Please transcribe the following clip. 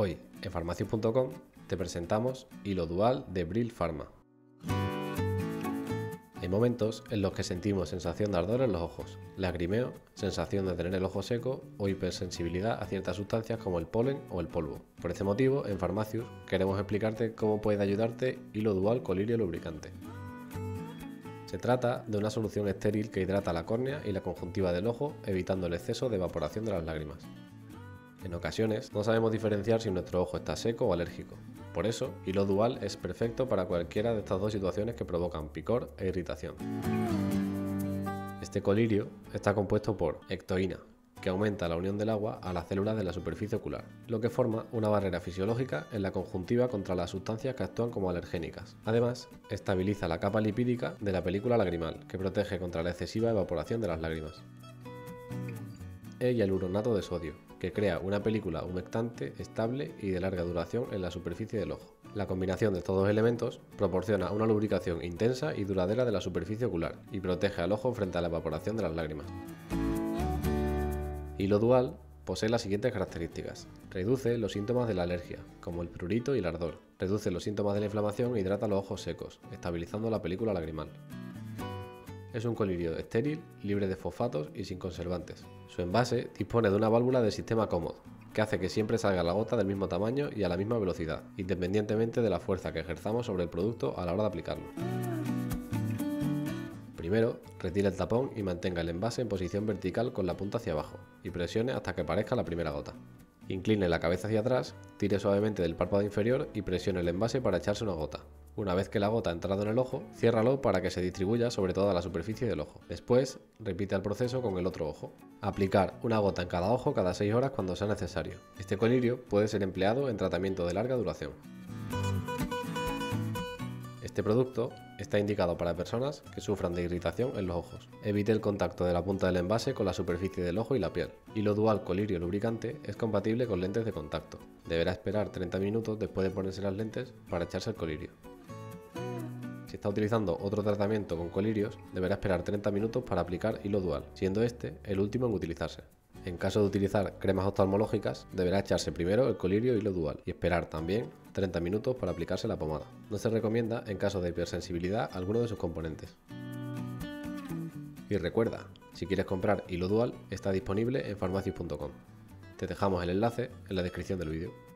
Hoy, en farmacias.com, te presentamos Hilo Dual de Brill Pharma. Hay momentos en los que sentimos sensación de ardor en los ojos, lagrimeo, sensación de tener el ojo seco o hipersensibilidad a ciertas sustancias como el polen o el polvo. Por este motivo, en Farmacius queremos explicarte cómo puede ayudarte Hilo Dual Colirio Lubricante. Se trata de una solución estéril que hidrata la córnea y la conjuntiva del ojo, evitando el exceso de evaporación de las lágrimas. En ocasiones no sabemos diferenciar si nuestro ojo está seco o alérgico. Por eso, hilo dual es perfecto para cualquiera de estas dos situaciones que provocan picor e irritación. Este colirio está compuesto por ectoína, que aumenta la unión del agua a las células de la superficie ocular, lo que forma una barrera fisiológica en la conjuntiva contra las sustancias que actúan como alergénicas. Además, estabiliza la capa lipídica de la película lagrimal, que protege contra la excesiva evaporación de las lágrimas. E hialuronato de sodio, que crea una película humectante, estable y de larga duración en la superficie del ojo. La combinación de estos dos elementos proporciona una lubricación intensa y duradera de la superficie ocular y protege al ojo frente a la evaporación de las lágrimas. Hilo dual posee las siguientes características. Reduce los síntomas de la alergia, como el prurito y el ardor. Reduce los síntomas de la inflamación e hidrata los ojos secos, estabilizando la película lagrimal. Es un colirio estéril, libre de fosfatos y sin conservantes. Su envase dispone de una válvula de sistema cómodo, que hace que siempre salga la gota del mismo tamaño y a la misma velocidad, independientemente de la fuerza que ejerzamos sobre el producto a la hora de aplicarlo. Primero, retire el tapón y mantenga el envase en posición vertical con la punta hacia abajo y presione hasta que aparezca la primera gota. Incline la cabeza hacia atrás, tire suavemente del párpado inferior y presione el envase para echarse una gota. Una vez que la gota ha entrado en el ojo, ciérralo para que se distribuya sobre toda la superficie del ojo. Después, repite el proceso con el otro ojo. Aplicar una gota en cada ojo cada 6 horas cuando sea necesario. Este colirio puede ser empleado en tratamiento de larga duración. Este producto está indicado para personas que sufran de irritación en los ojos. Evite el contacto de la punta del envase con la superficie del ojo y la piel. Hilo dual colirio lubricante es compatible con lentes de contacto. Deberá esperar 30 minutos después de ponerse las lentes para echarse el colirio. Si está utilizando otro tratamiento con colirios, deberá esperar 30 minutos para aplicar hilo dual, siendo este el último en utilizarse. En caso de utilizar cremas oftalmológicas, deberá echarse primero el colirio hilo dual y esperar también 30 minutos para aplicarse la pomada. No se recomienda en caso de hipersensibilidad alguno de sus componentes. Y recuerda, si quieres comprar hilo dual, está disponible en farmacias.com. Te dejamos el enlace en la descripción del vídeo.